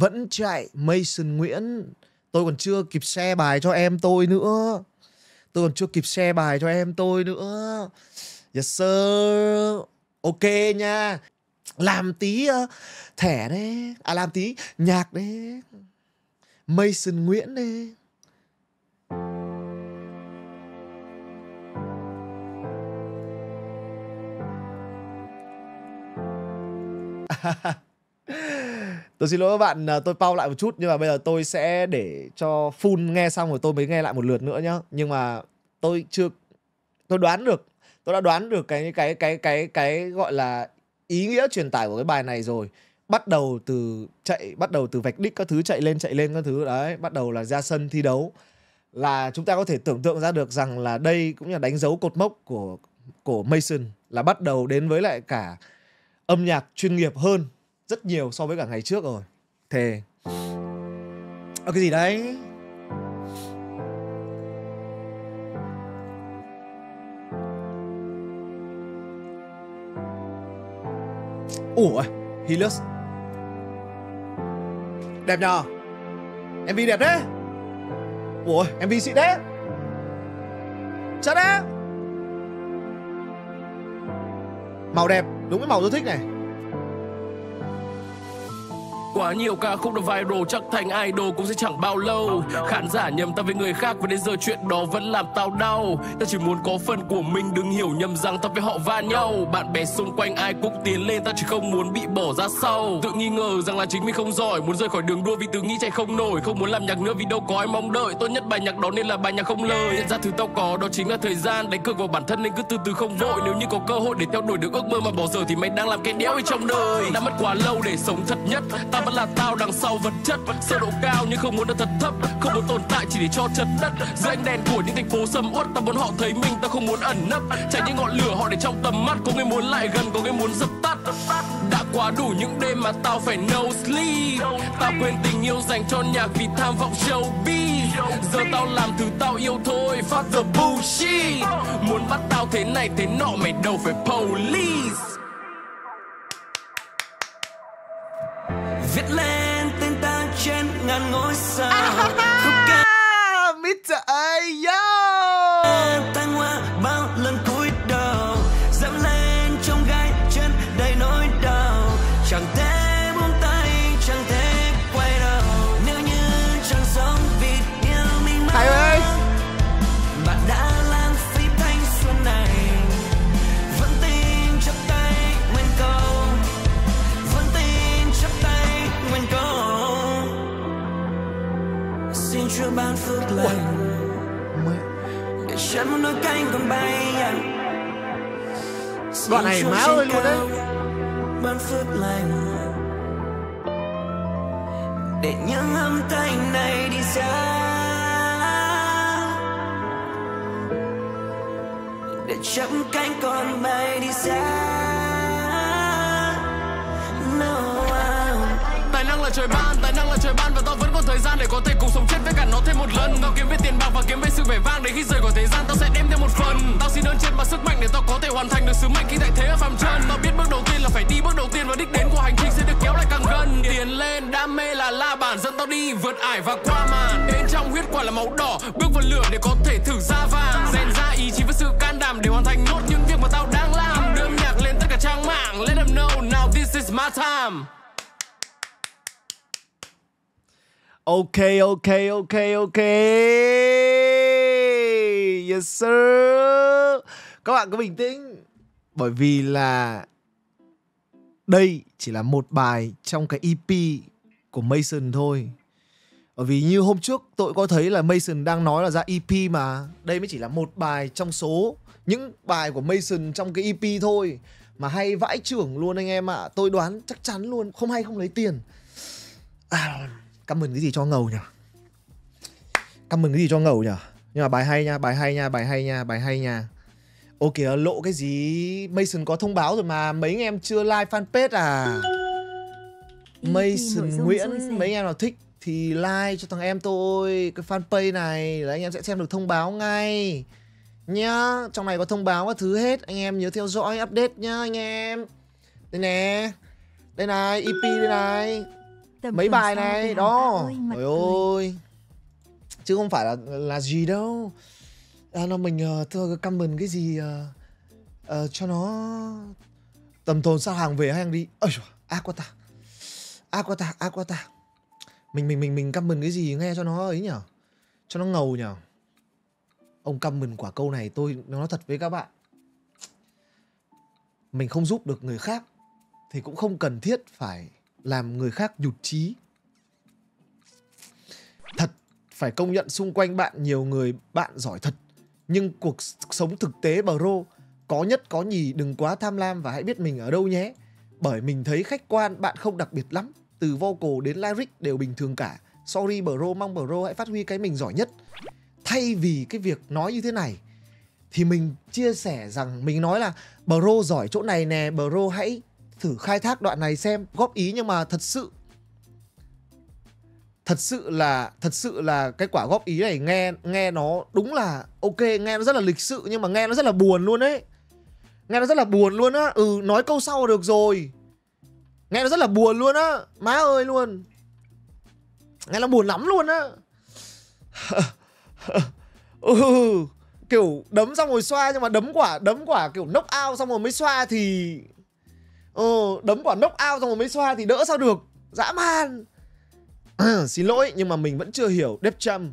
vẫn chạy Mason Nguyễn. Tôi còn chưa kịp xe bài cho em tôi nữa. Tôi còn chưa kịp xe bài cho em tôi nữa. Yes sir. Ok nha. Làm tí uh, thẻ đấy. À làm tí nhạc đấy. Mason Nguyễn đấy. tôi xin lỗi các bạn à, tôi pau lại một chút, nhưng mà bây giờ tôi sẽ để cho full nghe xong rồi tôi mới nghe lại một lượt nữa nhá. Nhưng mà tôi chưa, tôi đoán được, tôi đã đoán được cái cái cái cái cái gọi là ý nghĩa truyền tải của cái bài này rồi. Bắt đầu từ chạy, bắt đầu từ vạch đích các thứ, chạy lên chạy lên các thứ, đấy, bắt đầu là ra sân thi đấu. Là chúng ta có thể tưởng tượng ra được rằng là đây cũng là đánh dấu cột mốc của của Mason, là bắt đầu đến với lại cả âm nhạc chuyên nghiệp hơn rất nhiều so với cả ngày trước rồi. Thề. Ở cái gì đấy? Ủa, Helios. Đẹp nhờ. Mv đẹp đấy ủa mv xịn đấy chắc đấy. Màu đẹp, đúng cái màu tôi thích này. Quá nhiều ca khúc được viral chắc thành idol cũng sẽ chẳng bao lâu. Khán giả nhầm ta với người khác và đến giờ chuyện đó vẫn làm tao đau. Ta chỉ muốn có phần của mình đừng hiểu nhầm rằng ta với họ va nhau. Bạn bè xung quanh ai cũng tiến lên ta chỉ không muốn bị bỏ ra sau. Tự nghi ngờ rằng là chính mình không giỏi Muốn rời khỏi đường đua vì tự nghĩ chạy không nổi. Không muốn làm nhạc nữa vì đâu có ai mong đợi. Tốt nhất bài nhạc đó nên là bài nhạc không lời. Nhận ra thứ tao có đó chính là thời gian. Đánh cược vào bản thân nên cứ từ từ không vội. Nếu như có cơ hội để theo đuổi được ước mơ mà bỏ giờ Thì mày đang làm cái đéo ở trong đời. Đã mất quá lâu để sống thật nhất Ta vẫn là tao, đằng sau vật chất sơ độ cao, nhưng không muốn được thật thấp, không muốn tồn tại chỉ để cho chật đất. Dưới ánh đèn của những thành phố sầm uất, ta muốn họ thấy mình, ta không muốn ẩn nấp. Cháy những ngọn lửa họ để trong tầm mắt, có người muốn lại gần, có người muốn dập tắt. Đã quá đủ những đêm mà tao phải no sleep. Tao quên tình yêu dành cho nhạc vì tham vọng showbiz giờ tao làm thứ tao yêu thôi phát the bullshit. Muốn bắt tao thế này, thế nọ, mày đâu phải police. Viết lên tên ta trên ngàn ngôi sao. À, đoạn này má ơi luôn đấy. để những âm thanh này đi xa. Để chấm cánh còn bay đi xa là trời ban, tài năng là trời ban và tao vẫn còn thời gian để có thể cùng sống chết với cả nó thêm một lần. Tao kiếm về tiền bạc và kiếm về sự vẻ vang để khi rời khỏi thế gian tao sẽ đem thêm một phần. Tao xin ơn trên bằng sức mạnh để tao có thể hoàn thành được sứ mệnh khi tại thế ở phàm trần. Tao biết bước đầu tiên là phải đi bước đầu tiên và đích đến của hành trình sẽ được kéo lại càng gần. Tiến lên, đam mê là la bản dẫn tao đi vượt ải và qua màn. Bên trong huyết quả là màu đỏ, bước vào lửa để có thể thử ra vàng. Rèn ra ý chí với sự can đảm để hoàn thành nốt những việc mà tao đang làm. Đưa nhạc lên tất cả trang mạng, let them know now this is my time. Ok ok ok ok. Yes, sir. Các bạn cứ bình tĩnh. Bởi vì là Đây chỉ là một bài trong cái EP của Mason thôi. Bởi vì như hôm trước tôi có thấy là Mason đang nói là ra EP mà. Đây mới chỉ là một bài trong số những bài của Mason trong cái EP thôi. Mà hay vãi trưởng luôn anh em ạ. À. Tôi đoán chắc chắn luôn, Không hay không lấy tiền. À comment cái gì cho ngầu nhỉ? Comment cái gì cho ngầu nhỉ? Nhưng mà bài hay nha bài hay nha bài hay nha bài hay nha. Ô kìa lộ cái gì? Mason có thông báo rồi mà mấy anh em chưa like fanpage à? Mason Nguyễn mấy anh em nào thích thì like cho thằng em tôi. Cái fanpage này là anh em sẽ xem được thông báo ngay. Nhá trong này có thông báo các thứ hết. Anh em nhớ theo dõi update nhá anh em. Đây nè. Đây này EP đây này Tầm mấy bài này đó. ơi, Trời ơi. Chứ không phải là là gì đâu. À, nó mình uh, thôi comment cái gì ờ, ờ, cho nó tầm tồn sao hàng về hay hàng đi. Ơi dồi, ác quá ta. Ác quá ta ác quá ta. Mình mình mình mình comment cái gì nghe cho nó ấy nhở cho nó ngầu nhở ông comment quả câu này tôi nói thật với các bạn. Mình không giúp được người khác thì cũng không cần thiết phải làm người khác nhụt chí. Thật, phải công nhận xung quanh bạn nhiều người bạn giỏi thật, nhưng cuộc sống thực tế bro có nhất có nhì, đừng quá tham lam và hãy biết mình ở đâu nhé. Bởi mình thấy khách quan, bạn không đặc biệt lắm, từ vocal đến lyric đều bình thường cả. Sorry bro mong bro hãy phát huy cái mình giỏi nhất. Thay vì cái việc nói như thế này, thì mình chia sẻ rằng, mình nói là bro giỏi chỗ này nè bro hãy thử khai thác đoạn này xem, góp ý nhưng mà thật sự thật sự là, thật sự là cái quả góp ý này nghe nghe nó đúng là ok, nghe nó rất là lịch sự nhưng mà nghe nó rất là buồn luôn đấy nghe nó rất là buồn luôn á. Ừ nói câu sau được rồi. Nghe nó rất là buồn luôn á. Má ơi luôn. Nghe nó buồn lắm luôn á. Ừ kiểu đấm xong rồi xoa nhưng mà đấm quả đấm quả kiểu knock out xong rồi mới xoa thì ờ đấm quả knock out xong rồi mới xoa thì đỡ sao được? Dã man. À, xin lỗi, nhưng mà mình vẫn chưa hiểu. Def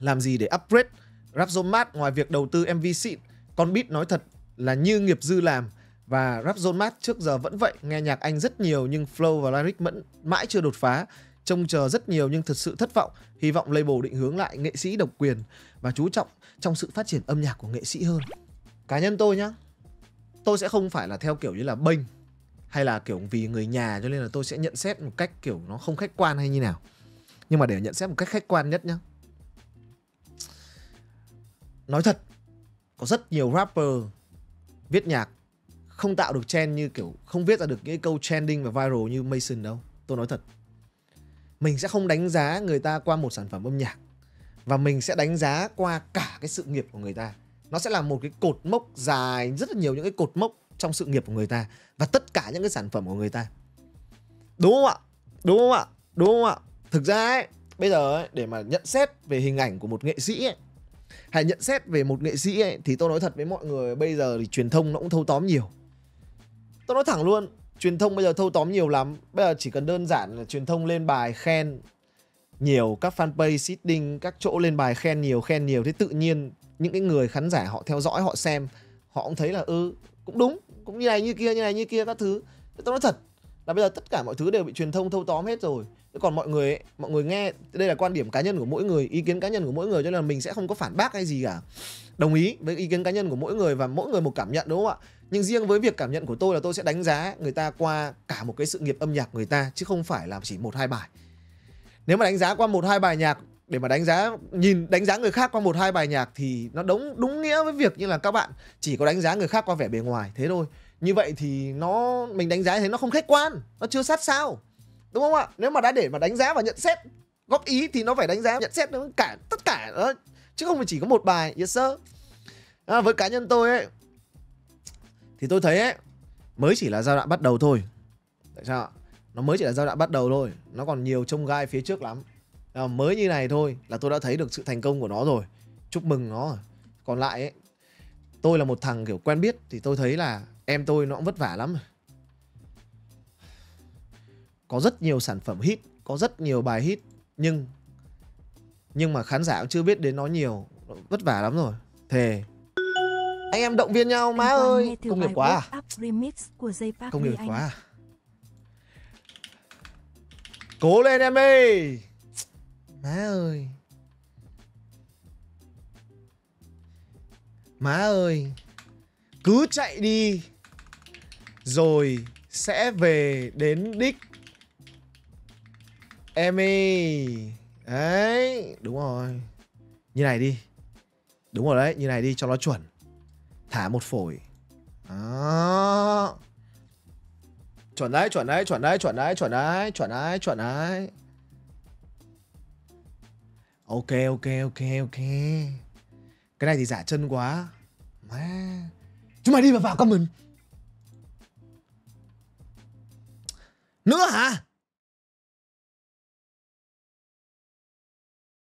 làm gì để upgrade Rapzomat ngoài việc đầu tư MV xịn con beat nói thật là như nghiệp dư làm. Và Rapzomat trước giờ vẫn vậy, nghe nhạc anh rất nhiều nhưng flow và lyric vẫn mãi chưa đột phá. Trông chờ rất nhiều nhưng thật sự thất vọng. Hy vọng label định hướng lại nghệ sĩ độc quyền và chú trọng trong sự phát triển âm nhạc của nghệ sĩ hơn. Cá nhân tôi nhá, tôi sẽ không phải là theo kiểu như là bênh hay là, kiểu, vì người nhà cho nên là tôi sẽ nhận xét một cách, kiểu, nó không khách quan hay như nào. Nhưng mà để nhận xét một cách khách quan nhất nhá. Nói thật, có rất nhiều rapper viết nhạc không tạo được trend như, kiểu, không viết ra được những câu trending và viral như Mason đâu. Tôi nói thật. Mình sẽ không đánh giá người ta qua một sản phẩm âm nhạc và mình sẽ đánh giá qua cả cái sự nghiệp của người ta. Nó sẽ là một cái cột mốc dài, rất là nhiều những cái cột mốc trong sự nghiệp của người ta và tất cả những cái sản phẩm của người ta. Đúng không ạ? Đúng không ạ? Đúng không ạ? Thực ra ấy bây giờ ấy, để mà nhận xét về hình ảnh của một nghệ sĩ ấy, hay nhận xét về một nghệ sĩ ấy, thì tôi nói thật với mọi người bây giờ thì truyền thông nó cũng thâu tóm nhiều. Tôi nói thẳng luôn truyền thông bây giờ thâu tóm nhiều lắm. Bây giờ chỉ cần đơn giản là truyền thông lên bài khen nhiều các fanpage sitting các chỗ lên bài khen nhiều khen nhiều thế tự nhiên những cái người khán giả họ theo dõi họ xem họ cũng thấy là ừ cũng đúng cũng như này như kia như này như kia các thứ. Tôi nói thật là bây giờ tất cả mọi thứ đều bị truyền thông thâu tóm hết rồi. Thế còn mọi người ấy, mọi người nghe đây là quan điểm cá nhân của mỗi người ý kiến cá nhân của mỗi người cho nên là mình sẽ không có phản bác hay gì cả. Đồng ý với ý kiến cá nhân của mỗi người và mỗi người một cảm nhận đúng không ạ? Nhưng riêng với việc cảm nhận của tôi là tôi sẽ đánh giá người ta qua cả một cái sự nghiệp âm nhạc người ta chứ không phải là chỉ một hai bài. Nếu mà đánh giá qua một hai bài nhạc để mà đánh giá nhìn đánh giá người khác qua một hai bài nhạc thì nó đúng đúng nghĩa với việc như là các bạn chỉ có đánh giá người khác qua vẻ bề ngoài thế thôi. Như vậy thì nó mình đánh giá thấy nó không khách quan nó chưa sát sao đúng không ạ? Nếu mà đã để mà đánh giá và nhận xét góp ý thì nó phải đánh giá nhận xét nó cả tất cả đó. Chứ không phải chỉ có một bài yes sir. À, với cá nhân tôi ấy thì tôi thấy ấy mới chỉ là giai đoạn bắt đầu thôi. Tại sao ạ? Nó mới chỉ là giai đoạn bắt đầu thôi nó còn nhiều trông gai phía trước lắm à, mới như này thôi là tôi đã thấy được sự thành công của nó rồi chúc mừng nó rồi. còn lại ấy tôi là một thằng kiểu quen biết thì tôi thấy là em tôi nó cũng vất vả lắm rồi. có rất nhiều sản phẩm hit có rất nhiều bài hit nhưng nhưng mà khán giả cũng chưa biết đến nó nhiều vất vả lắm rồi thề anh em động viên nhau má Anh ơi công nghiệp quá à? Công nghiệp quá à? cố lên em ơi má ơi. Má ơi, cứ chạy đi, rồi sẽ về đến đích. Em ơi. Đấy, đúng rồi. Như này đi. Đúng rồi đấy, như này đi cho nó chuẩn. Thả một phổi. Đó. Chuẩn đấy chuẩn đấy chuẩn đấy chuẩn đấy chuẩn đấy chuẩn đấy chuẩn đấy ok ok ok ok. Cái này thì giả chân quá. Má. Chúng mày đi vào vào comment. Nữa hả?